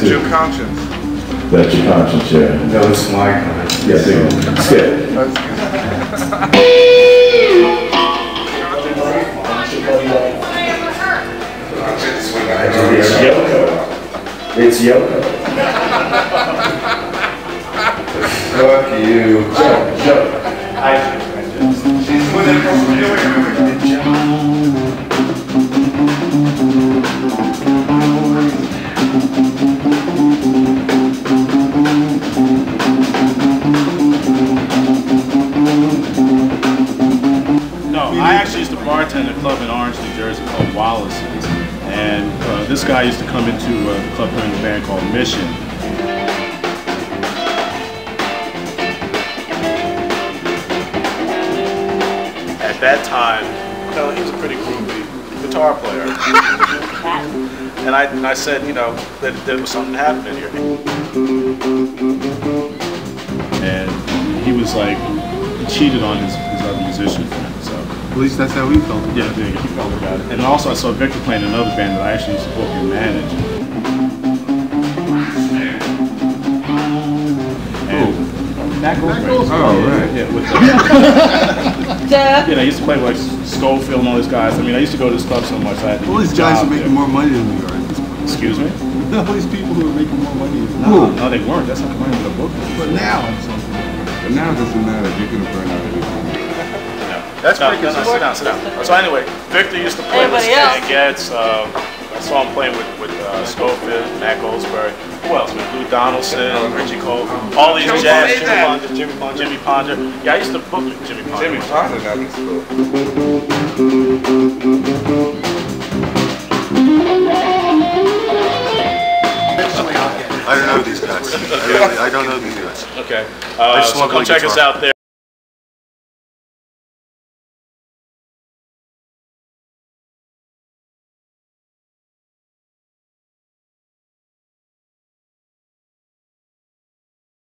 conscience. That's your conscience, yeah. No, it's my conscience. Yes, yeah. Skip. Good. It's Yoko. It's Yoko. Fuck you. Joe, Joe. Bartend a club in Orange, New Jersey called Wallace's. And uh, this guy used to come into uh, the club playing a band called Mission. At that time, you know, he was a pretty groovy guitar player. and, I, and I said, you know, that there was something happening here. And he was like, he cheated on his, his other musician friend, so. At least that's how we felt. Yeah, I think he felt about it. And also I saw Victor playing another band that I actually used to book and manage. And Matt Goldberg. Oh, right. Yeah, with uh, the, you know, I used to play with like Scofield and all these guys. I mean, I used to go to this club so much. I had to All these guys are making there. more money than we are at this point. Excuse me? All these people who are making more money than we No, are. no, they weren't. That's not the money of the book. But now. But now it doesn't matter, you're gonna burn out everything. That's no, pretty good. No, no, sit down, sit down. So anyway, Victor used to play with Anybody else? Stan Getz. Uh, I saw him playing with, with uh, Scofield, Matt Goldsberry. Who else? With Lou Donaldson, Richie Cole, all these jazz, Jimmy Ponder, Jimmy Ponder, Jimmy Ponder. Yeah, I used to book with Jimmy Ponder. Jimmy Fonda now this cool. I don't know these guys. I really, I don't know these guys. Okay. Uh, just so love come my check us out there.